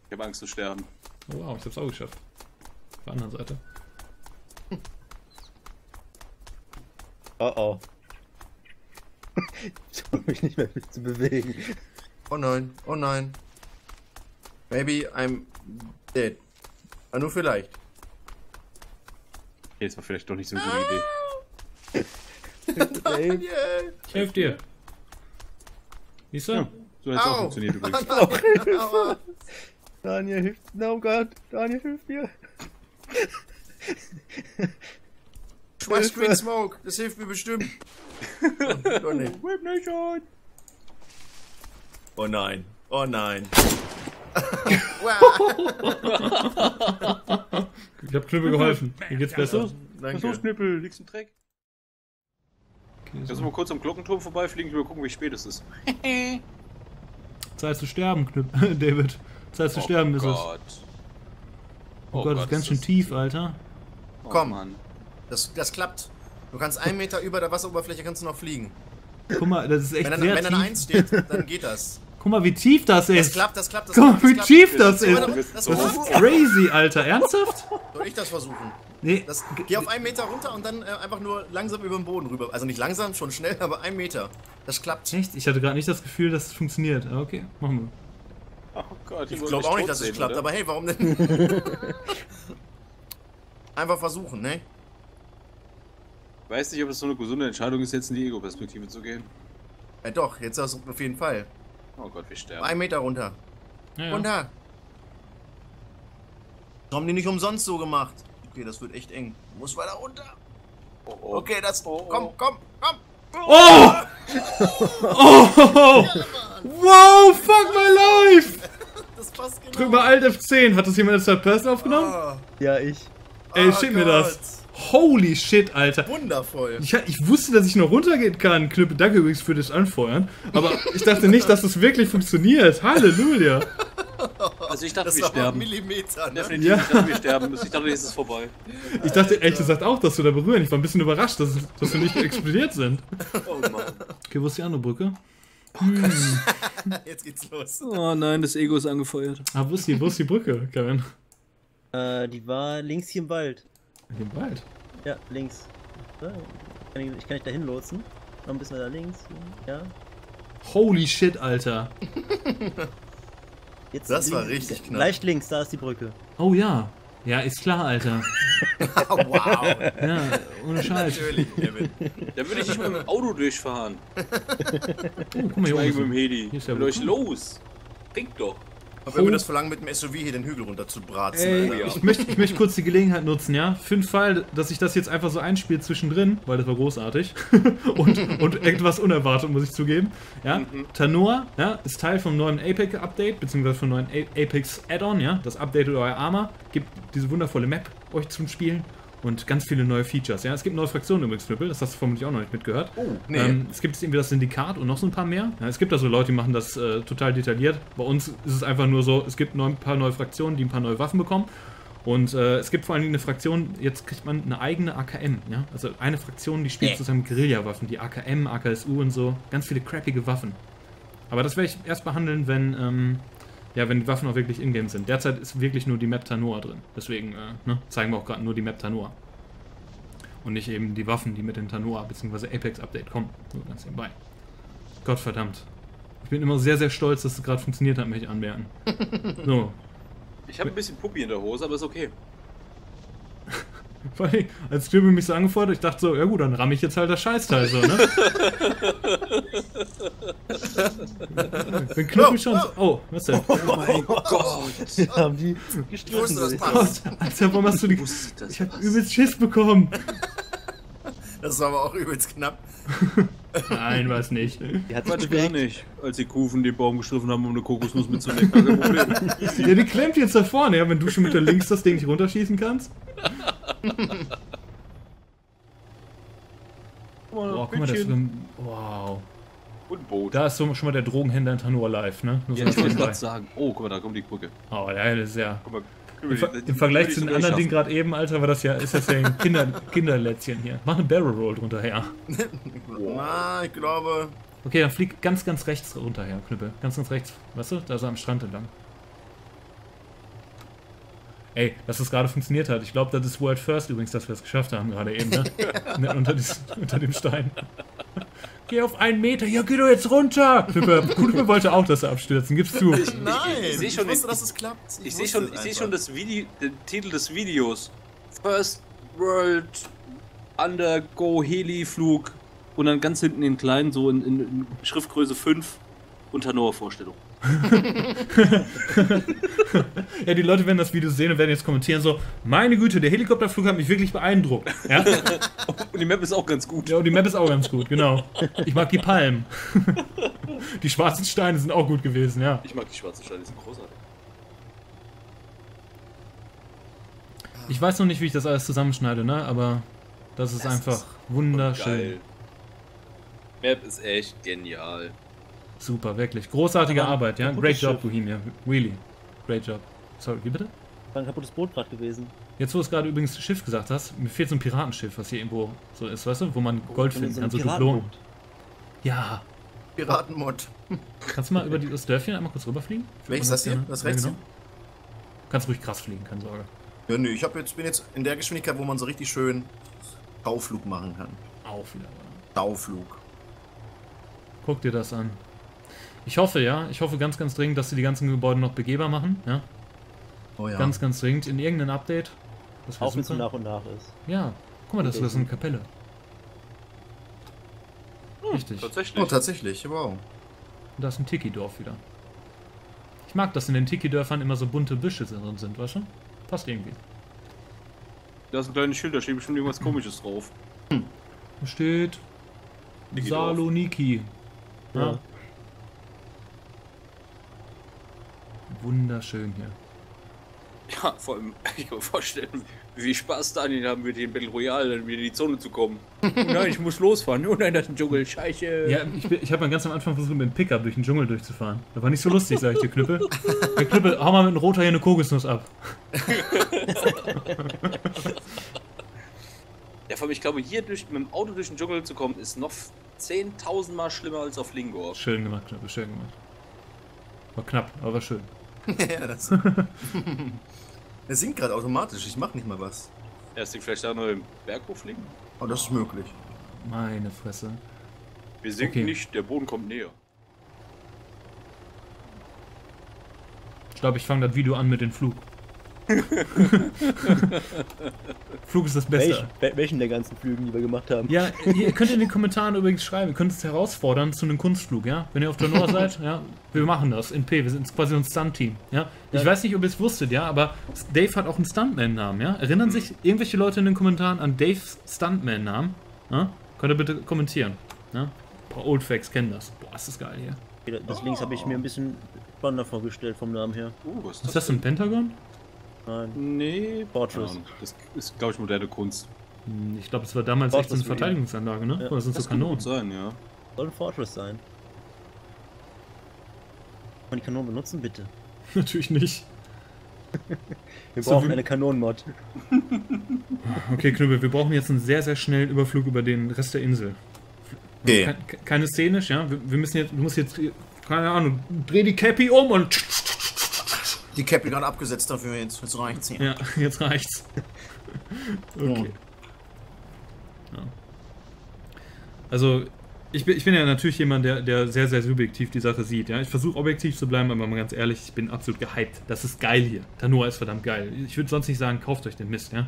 Ich habe Angst zu sterben. Oh, wow, ich hab's auch geschafft. Auf der anderen Seite. Oh oh. [laughs] Ich kann mich nicht mehr zu bewegen. Oh nein, oh nein. Maybe I'm dead. Ah, nur vielleicht. Okay, das war vielleicht doch nicht so eine gute Idee. [laughs] Yeah. Ich helf dir. Siehst du? Ja, so hat es auch Au. funktioniert übrigens. [laughs] Aua. Daniel hilft. Oh Gott. Daniel hilft mir. Schmeiß Green Smoke, das hilft mir bestimmt. [laughs] Oh, nicht. Whip Nation. Oh nein, oh nein. wow. [laughs] Ich hab Knüppel geholfen. Mir geht's besser. Danke. Schnippel, liegst im Dreck. Okay, Lass so. mal kurz am Glockenturm vorbeifliegen, ich will gucken, wie spät es ist. Zeit zu sterben, Knüppel. [laughs] David. Zeit zu sterben ist es. Gott. Oh, Gott, das ist ganz schön tief, Alter. Oh, Komm. Mann. Das, das klappt. Du kannst einen Meter über der Wasseroberfläche kannst du noch fliegen. Guck mal, das ist echt Wenn dann, sehr wenn dann tief. eins steht, dann geht das. [laughs] Guck mal, wie tief das Das ist. klappt, das klappt, das Guck mal, klappt. wie das tief das Das ist. Das, Das das ist crazy, Alter. Ernsthaft? Soll ich das versuchen? Nee. Das, geh auf einen Meter runter und dann äh, einfach nur langsam über den Boden rüber. Also nicht langsam, schon schnell, [laughs] aber ein Meter. Das klappt. Echt? Ich hatte gerade nicht das Gefühl, dass es funktioniert. Aber Okay, machen wir. Oh Gott, Ich glaube auch nicht, dass es klappt, oder? aber hey, warum denn? [laughs] einfach versuchen, ne? Weiß nicht, ob es so eine gesunde Entscheidung ist, jetzt in die Ego-Perspektive zu gehen. Ja doch, jetzt hast du auf jeden Fall. Oh Gott, wir sterben. Ein Meter runter. Ja, ja. Runter. Das haben die nicht umsonst so gemacht. Okay, das wird echt eng. Du musst weiter runter. Oh, oh. Okay, das. Oh, oh. Komm, komm, komm. Oh! Oh! Wow, fuck my life! Das passt genau. Drück mal Alt F10. Hat das jemand als Third Person aufgenommen? Ah, Ja, ich. Ey, oh schick mir Gott. das. Holy shit, Alter. Wundervoll. Ich, ich wusste, dass ich noch runtergehen kann. Knüppel, danke übrigens für das Anfeuern. Aber ich dachte nicht, dass es wirklich funktioniert. Halleluja. Also ich dachte, Das wir sterben. Millimeter, ne? Definitiv, Ja. ich dachte, wir sterben. Ich dachte, jetzt ist es vorbei. Ich dachte ehrlich gesagt auch, dass wir da berühren. Ich war ein bisschen überrascht, dass, dass wir nicht explodiert sind. Oh Mann. Okay, wo ist die andere Brücke? [laughs] Jetzt geht's los. Oh nein, das Ego ist angefeuert. Ah, wo ist die, wo ist die Brücke, Kevin? Äh, die war links hier im Wald. In dem Wald. Ja, links. Ich, kann dich da hinlotsen. Noch ein bisschen weiter links. Ja. Holy shit, Alter. [laughs] Jetzt Das war richtig knapp. Leicht links, da ist die Brücke. Oh ja. Ja, ist klar, Alter. [laughs] wow. Ja, ohne Scheiß. Natürlich, Kevin. Da würde ich nicht mit dem Auto durchfahren. Oh, guck mal hier Ich mit dem oben. Heli. Hier ist der Mit euch los. Bringt doch. Aber wenn wir das verlangen, mit dem SUV hier den Hügel runter zu bratzen, Ey, ich möchte, ich möchte kurz die Gelegenheit nutzen, ja? Für den Fall, dass ich das jetzt einfach so einspiele zwischendrin, weil das war großartig [laughs] und, und etwas unerwartet, muss ich zugeben. Ja? Tanoa ja, ist Teil vom neuen Apex-Update, beziehungsweise vom neuen A- Apex Add-on, ja? Das updatet euer Armor, gibt diese wundervolle Map euch zum Spielen und ganz viele neue Features, ja? Es gibt neue Fraktionen übrigens, Flippel, das hast du vermutlich auch noch nicht mitgehört. Oh, nee. Ähm, es gibt irgendwie das Syndikat und noch so ein paar mehr. Ja, es gibt also Leute, die machen das äh, total detailliert. Bei uns ist es einfach nur so, es gibt ein paar neue Fraktionen, die ein paar neue Waffen bekommen. Und äh, es gibt vor allen Dingen eine Fraktion, jetzt kriegt man eine eigene AKM. Ja? Also eine Fraktion, die spielt zusammen mit Guerilla-Waffen, die AKM, AKSU und so. Ganz viele crappige Waffen. Aber das werde ich erst behandeln, wenn, ähm, ja, wenn die Waffen auch wirklich ingame sind. Derzeit ist wirklich nur die Map Tanoa drin. Deswegen äh, ne, zeigen wir auch gerade nur die Map Tanoa. Und nicht eben die Waffen, die mit dem Tanoa bzw. Apex Update kommen. Nur ganz nebenbei. Gottverdammt. Ich bin immer sehr, sehr stolz, dass es gerade funktioniert hat, mich anmerken. [laughs] So. Ich habe ein bisschen Puppi in der Hose, aber ist okay. [laughs] Vor allem, als Stimme mich so angefordert, ich dachte so, ja gut, dann ramme ich jetzt halt das Scheißteil so, ne? [laughs] Wenn Knüppel schon so, oh, was denn? Oh mein Gott. haben die wusste, das passt. Alter, warum hast du die... Ich hab übelst Schiss bekommen. Das war aber auch übelst knapp. Nein, weiß nicht. Die hat Quatsch gar nicht. Als die Kufen den Baum gestriffen haben, um eine Kokosnuss mitzunehmen. Ja, die klemmt jetzt da vorne, ja, wenn du schon mit der links das Ding nicht runterschießen kannst. Boah, guck mal, das ist so ein, Wow. Und Boot. Da ist so schon mal der Drogenhändler in Tanua live, ne? Nur so ja, ich wollte gerade sagen. Oh, guck mal, da kommt die Brücke. Oh, ja, das ist ja. Guck mal. Im, Ver im Vergleich zu den anderen Dingen gerade eben, Alter, war das ja, ist das ja ein Kinder, [laughs] Kinderlätzchen hier. Mach eine Barrel Roll drunter her. Na, [laughs] ich glaube. Okay, dann flieg ganz, ganz rechts runter her, Knüppel. Ganz, ganz rechts. Weißt du? Da so am Strand entlang. Ey, dass das gerade funktioniert hat. Ich glaube, das ist World First übrigens, dass wir es geschafft haben gerade eben, ne? [laughs] [laughs] ne unter, dies, unter dem Stein. [laughs] Geh auf einen Meter. Ja, geh doch jetzt runter. Knüppel wollte auch, dass er abstürzen. Gib's zu. Nein, ich seh schon wusste, den- dass es klappt. Ich sehe schon, ich seh schon das Video, den Titel des Videos. First World Undergo Heli-Flug. Und dann ganz hinten in klein, so in, in, in Schriftgröße 5, unter Noah Vorstellung. Ja, die Leute werden das Video sehen und werden jetzt kommentieren so, meine Güte, der Helikopterflug hat mich wirklich beeindruckt. Ja, [laughs] Und die Map ist auch ganz gut. ja und die Map ist auch ganz gut, genau. Ich mag die Palmen. [laughs] Die schwarzen Steine sind auch gut gewesen, ja. Ich mag die schwarzen Steine, die sind großartig. Ich weiß noch nicht, wie ich das alles zusammenschneide, ne? Aber das ist Das einfach ist wunderschön. Geil. Map ist echt genial. Super, wirklich. Großartige ein Arbeit, ja. Great job, Schiff. Bohemia. Really. Great job. Sorry, wie bitte? War ein kaputtes Boot gerade gewesen. Jetzt, wo du es gerade übrigens Schiff gesagt hast, mir fehlt so ein Piratenschiff, was hier irgendwo so ist, weißt du? Wo man Gold Von finden so kann, so Dublonen. Ja. Piratenmod. Kannst du mal über die- das Dörfchen einmal kurz rüberfliegen? Welches das hier? Das Ja, rechts genau. Kannst ruhig krass fliegen, keine Sorge. Ja, nö, ich hab jetzt, bin jetzt in der Geschwindigkeit, wo man so richtig schön Tauflug machen kann. Auf wieder. Tauflug. Guck dir das an. Ich hoffe, ja, ich hoffe ganz, ganz dringend, dass sie die ganzen Gebäude noch begehbar machen, ja. Oh ja. Ganz, ganz dringend. In irgendeinem Update. Das Auch wenn es nach und nach ist. Ja, guck mal, das ist so eine Kapelle. Richtig. Tatsächlich. oh, tatsächlich, wow. Und da ist ein Tiki-Dorf wieder. Ich mag, dass in den Tiki-Dörfern immer so bunte Büsche drin sind, weißt du? Passt irgendwie. Da ist ein kleines Schild, da steht bestimmt irgendwas komisches drauf. Da steht. Saloniki. Ja. Ja. Wunderschön hier. Ja, vor allem, [laughs] ich kann mir vorstellen, wie viel Spaß Daniel haben wird, hier in Battle Royale dann wieder in die Zone zu kommen. Oh nein, ich muss losfahren. Oh nein, das ist ein Dschungel. Scheiße. Ja, ich, bin- ich habe ganz am Anfang versucht, mit dem Pickup durch den Dschungel durchzufahren. Das war nicht so lustig, sag ich dir, Knüppel. [laughs] Herr Knüppel, hau mal mit einem Roter hier eine Kokosnuss ab. [laughs] Ja, vor allem, ich glaube, hier durch, mit dem Auto durch den Dschungel zu kommen, ist noch 10.000 Mal schlimmer als auf Lingor. Schön gemacht, Knüppel, schön gemacht. War knapp, aber war schön. [laughs] ja, das. [laughs] Er singt gerade automatisch, ich mach nicht mal was. Erst den vielleicht da noch im Berg hochfliegen? Oh, das ist möglich. Meine Fresse. Wir sinken Okay. nicht, der Boden kommt näher. Ich glaube, ich fange das Video an mit dem Flug. [laughs] Flug ist das Beste. Welch, wel- welchen der ganzen Flügen, die wir gemacht haben? Ja, [laughs] ihr könnt in den Kommentaren übrigens schreiben, ihr könnt es herausfordern zu einem Kunstflug, ja? Wenn ihr auf Janora [laughs] seid, ja? Wir machen das in P, wir sind quasi ein Stunt-Team, ja? Ich Ja. weiß nicht, ob ihr es wusstet, ja, aber Dave hat auch einen Stuntman-Namen, ja? Erinnern sich irgendwelche Leute in den Kommentaren an Daves Stuntman-Namen? Ja? Könnt ihr bitte kommentieren, ja? Ein paar Oldfacts kennen das. Boah, ist das geil hier. Das links habe ich mir ein bisschen spannender vorgestellt vom Namen her. Uh, was Ist das ein Pentagon? Nein. Nee, Fortress. keine Ahnung. Das ist, glaube ich, moderne Kunst. Hm, Ich glaube, es war damals Fortress echt so eine. Verteidigungsanlage, ne? Ja. Oder sind so Das kann Kanonen? gut sein, ja. Soll ein Fortress sein. Kann man die Kanonen benutzen, bitte? [laughs] Natürlich nicht. Wir So brauchen eine Kanonenmod. [laughs] Okay, Knüppel, wir brauchen jetzt einen sehr, sehr schnellen Überflug über den Rest der Insel. Okay. Ke- Keine szenisch, ja? Wir, wir müssen jetzt, du musst jetzt, keine Ahnung, dreh die Cappy um und Die Cappy gerade abgesetzt dafür jetzt. Jetzt reicht's hier. ja, [laughs] jetzt reicht's. [laughs] Okay. Ja. Also, ich bin, ich bin ja natürlich jemand, der, der sehr, sehr subjektiv die Sache sieht. Ja? Ich versuche objektiv zu bleiben, aber mal ganz ehrlich, ich bin absolut gehypt. Das ist geil hier. Tanua ist verdammt geil. Ich würde sonst nicht sagen, kauft euch den Mist, ja.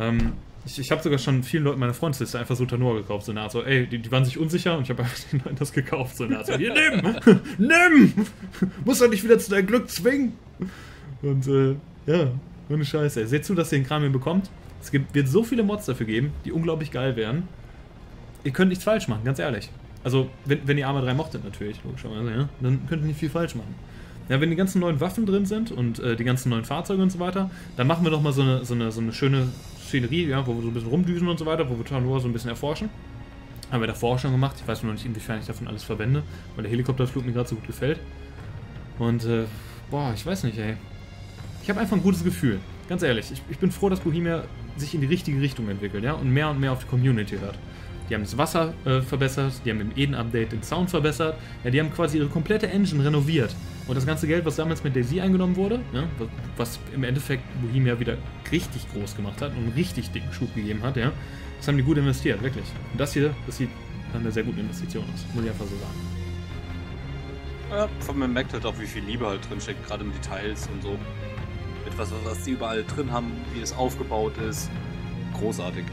Ähm, ich ich habe sogar schon vielen Leuten meiner Freundesliste einfach so Tanua gekauft. So eine Art so, ey, die, die waren sich unsicher und ich habe einfach [laughs] den Leuten das gekauft. So eine Art so, hier, nimm! [laughs] nimm! [laughs] Muss doch nicht wieder zu deinem Glück zwingen! Und äh, ja, ohne Scheiße. ey. Seht zu, dass ihr den Kram hier bekommt. Es gibt, wird so viele Mods dafür geben, die unglaublich geil wären. Ihr könnt nichts falsch machen, ganz ehrlich. Also, wenn, wenn ihr Arma 3 mochtet natürlich, logischerweise, ja, dann könnt ihr nicht viel falsch machen. Ja, wenn die ganzen neuen Waffen drin sind und äh, die ganzen neuen Fahrzeuge und so weiter, dann machen wir doch mal so eine, so eine, so eine schöne Szenerie, ja, wo wir so ein bisschen rumdüsen und so weiter, wo wir Tanua so ein bisschen erforschen. Haben wir davor schon gemacht. Ich weiß nur noch nicht, inwiefern ich davon alles verwende, weil der Helikopterflug mir gerade so gut gefällt. Und, äh, boah, ich weiß nicht, ey. Ich habe einfach ein gutes Gefühl. Ganz ehrlich, ich, ich bin froh, dass Bohemia sich in die richtige Richtung entwickelt, ja, und mehr und mehr auf die Community hört. Die haben das Wasser äh, verbessert, die haben im Eden-Update den Sound verbessert, ja, die haben quasi ihre komplette Engine renoviert. Und das ganze Geld, was damals mit Daisy eingenommen wurde, ja, was, was im Endeffekt Bohemia wieder richtig groß gemacht hat und einen richtig dicken Schub gegeben hat, ja, das haben die gut investiert, wirklich. Und das hier, das sieht einer sehr guten Investition aus, muss ich einfach so sagen. Ja, von man merkt halt auch, wie viel Liebe halt drin steckt, gerade in Details und so. Etwas, was die überall drin haben, wie es aufgebaut ist. Großartig.